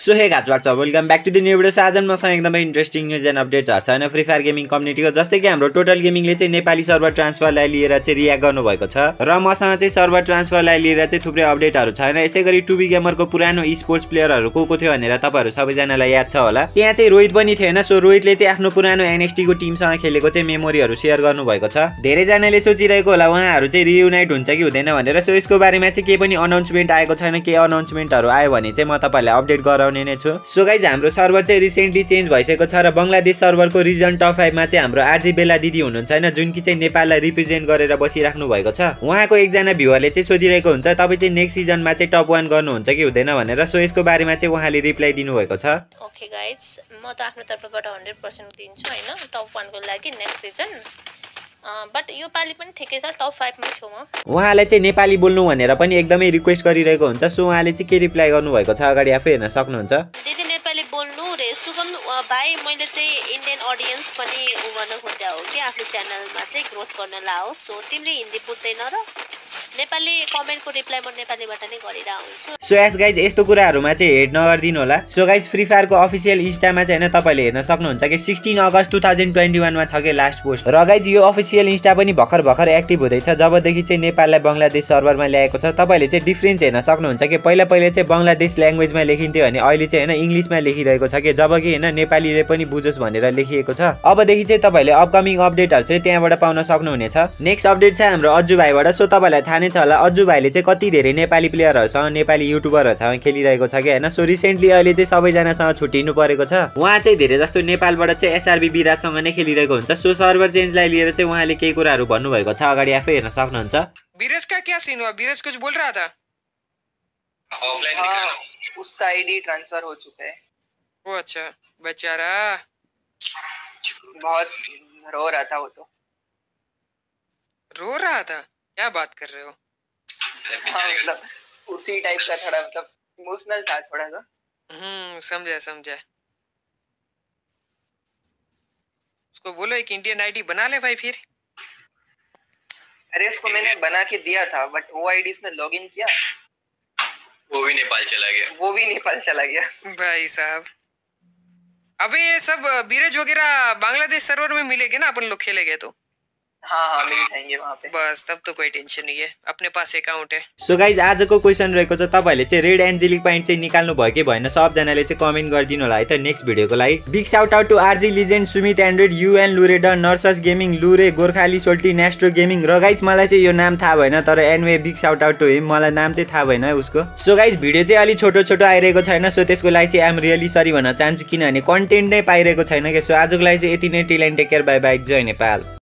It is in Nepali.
सो हे छ welcome back to the new video आज मसँग एकदमै इन्ट्रेस्टिङ न्युज एन्ड अपडेट्सहरू छ। होइन फ्री फायर गेमिङ कम्युनिटीको जस्तै कि हाम्रो टोटल गेमिङले चाहिँ नेपाली सर्भर ट्रान्सफरलाई लिएर चाहिँ रियाक्ट गर्नुभएको छ। र मसँग चाहिँ सर्भर ट्रान्सफरलाई लिएर चाहिँ थुप्रै अपडेटहरू छ। होइन यसै गरी टुबी गेमरको पुरानो स्पोर्ट्स प्लेयरहरू को को थियो भनेर तपाईँहरू सबैजनालाई याद छ होला। त्यहाँ चाहिँ रोहित पनि थियो होइन। सो रोहितले चाहिँ आफ्नो पुरानो एनएसटीको टिमसँग खेलेको चाहिँ मेमोरीहरू सेयर गर्नुभएको छ। धेरैजनाले सोचिरहेको होला उहाँहरू चाहिँ रियुनाइट हुन्छ कि हुँदैन भनेर। सो यसको बारेमा चाहिँ केही पनि अनाउन्समेन्ट आएको छैन। केही अनाउन्समेन्टहरू आयो भने चाहिँ म तपाईँहरूलाई अपडेट गराउने नै छु सो गाइज हाम्रो सर्भर चाहिँ रिसेन्टली चेन्ज भइसकेको छ र बङ्गलादेश सर्भरको रिजन टप फाइभमा चाहिँ हाम्रो आरजी बेला दिदी हुनुहुन्छ होइन जुन कि चाहिँ नेपाललाई रिप्रेजेन्ट गरेर बसिराख्नु भएको छ। उहाँको एकजना भ्युवरले चाहिँ सोधिरहेको हुन्छ तपाईँ चाहिँ नेक्स्ट सिजनमा चाहिँ टप वान गर्नुहुन्छ कि हुँदैन भनेर। सो यसको बारेमा चाहिँ उहाँले रिप्लाई दिनुभएको छ। ओके गाइज म त आफ्नो तर्फबाट हन्ड्रेड पर्सेन्ट दिन्छु होइन? टप वानको लागि नेक्स्ट सिजन बट यो पालि पनि ठिकै छ टप फाइभमै छु म। उहाँलाई चाहिँ नेपाली बोल्नु भनेर पनि एकदमै रिक्वेस्ट गरिरहेको हुन्छ सो उहाँले चाहिँ के रिप्लाई गर्नुभएको छ अगाडि आफै हेर्न सक्नुहुन्छ? दिदी नेपाली बोल्नु रे सुगम भाइ मैले चाहिँ इन्डियन अडियन्स पनि उ गर्न खोजा हो कि आफ्नो च्यानलमा चाहिँ ग्रोथ गर्न लाओ सो तिमीले हिन्दी बुझ्दैन र? नेपाली कमेन्टको रिप्लाई म नेपालीबाट नै गरेर आउँछु सो एस गाइज यस्तो कुराहरूमा चाहिँ हेड नगरिदिनु होला। सो गाइज फ्री फायरको अफिसियल इन्स्टामा चाहिँ होइन तपाईँले हेर्न सक्नुहुन्छ कि sixteen August two thousand twenty वानमा छ कि लास्ट पोस्ट र गाइज यो अफिसियल इन्स्टा पनि भर्खर भर्खर एक्टिभ हुँदैछ। जबदेखि चाहिँ नेपाललाई बङ्गलादेश सर्भरमा ल्याएको छ तपाईँले चाहिँ डिफ्रेन्स हेर्न सक्नुहुन्छ कि पहिला पहिला चाहिँ बङ्गलादेश ल्याङ्ग्वेजमा लेखिन्थ्यो भने अहिले चाहिँ होइन इङ्ग्लिसमा लेखिरहेको छ कि जब कि होइन नेपालीले पनि बुझोस् भनेर लेखिएको छ। अबदेखि चाहिँ तपाईँले अपकमिङ अपडेटहरू चाहिँ त्यहाँबाट पाउन सक्नुहुनेछ। नेक्स्ट अपडेट चाहिँ हाम्रो अज्जु भाइबाट। सो तपाईँलाई थाहा छ होला। अज्जु भाइले चाहिँ कति धेरै नेपाली प्लेयरहरूसँग नेपाली युट्युबरहरूसँग खेलिरहेको छ कि होइन? सो रिसेन्टली अहिले चाहिँ सबैजनासँग छुट्टिनु परेको छ। उहाँ चाहिँ धेरै जस्तो नेपालबाट चाहिँ एसआरबी विराटसँग नै खेलिरहेको हुन्छ। सो सर्भर चेन्जलाई लिएर चाहिँ उहाँले केही कुराहरू भन्नुभएको छ अगाडि आफै हेर्न सक्नुहुन्छ। बीरज का क्या सीन? हुआ बीरज कुछ बोल रहा था? ऑफलाइन हाँ। उसका आईडी ट्रांसफर हो चुका है। वो अच्छा। बेचारा। बहुत रो रहा था वो तो। रो रहा था? क्या बात कर रहे हो? हाँ मतलब उसी टाइप का थोड़ा मतलब इमोशनल था थोड़ा सा। हम्म समझा समझा। उसको बोलो एक इंडियन आईडी बना ले भाई फिर। अरे उसको मैंने बना के दिया था बट वो आईडी उसने लॉगिन किया। वो भी नेपाल चला गया। वो भी नेपाल चला गया। भाई साहब। अबे ये सब बीरज वगैरह बांग्लादेश सर्वर में मिलेंगे ना अपन लोग खेलेंगे तो? हाँ हाँ मिल जाएंगे वहाँ पे। बस तब तो कोई टेंशन नहीं है। अपने पास अकाउंट है। सो गाइज आजको क्वेसन रहेको छ तपाईँहरूले चाहिँ रेड एन्जेलिक पाइन्ट चाहिँ निकाल्नु भयो कि भएन? सबजनाले चाहिँ कमेन्ट गरिदिनु होला है त नेक्स्ट भिडियोको लागि। Big shout out to RG legend Sumit android UAN लुरेडर नर्सस गेमिङ लुरे गोर्खाली सोल्टी नेस्ट्रो गेमिङ र गाइज मलाई चाहिँ यो नाम थाहा भएन तर anyway big shout out to him मलाई नाम चाहिँ थाहा भएन उसको। सो गाइज भिडियो चाहिँ अलिक छोटो छोटो आइरहेको छैन सो त्यसको लागि चाहिँ आइम रियली सरी भन्न चाहन्छु किनभने कन्टेन्ट नै पाइरहेको छैन कि सो आजको लागि चाहिँ यति नै। Till end take care bye bye जय नेपाल